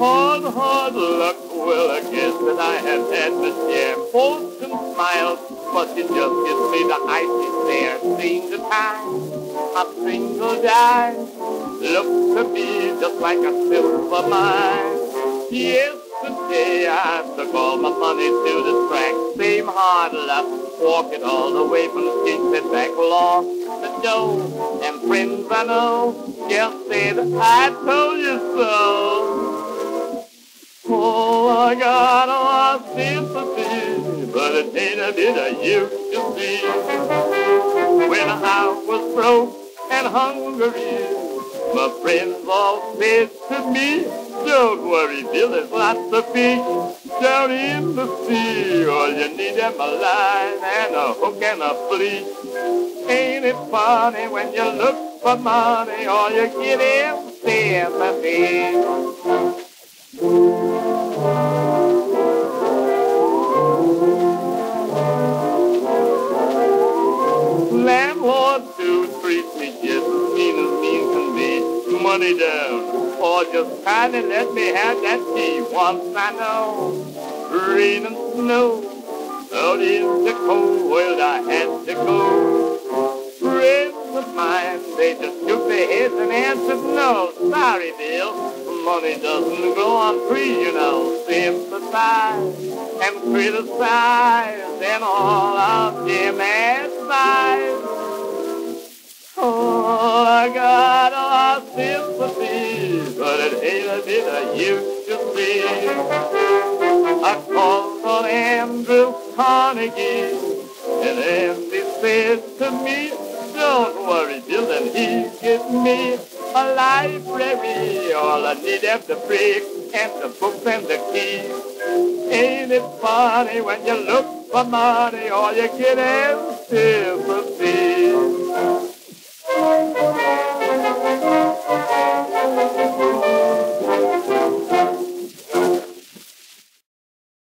Hard, hard luck, well, I guess that I have had my share. Fortune smiles, but it just gives me the icy stare. Seen the time, a single dime looks to me just like a silver mine. Yesterday I took all my money to the track, same hard luck, walking all the way from the Kingston back, lost the dough, and friends I know just said I told you so. Oh, I got a lot of sympathy, but it ain't a bit I used to see. When I was broke and hungry, my friends all said to me, don't worry, Bill, there's lots of fish down in the sea. All you need is a line and a hook and a fleece. Ain't it funny when you look for money, all you get is sympathy. Landlord who treats me just as mean as mean can be. Money down, or just kindly let me have that key. Once I know, rain and snow, out in the cold world I had to go. Friends of mine, they just shook their heads and answered no. Sorry, Bill, money doesn't grow on trees, you know. Sympathize and criticize and all of them advice. Oh, I got a lot of sympathy, but it ain't a bit used to see. I called on Andrew Carnegie, and Andy said to me, don't worry, Bill, and he gave me a library. All I need is the brick and the books and the keys. Ain't it funny when you look for money, all you get is sympathy.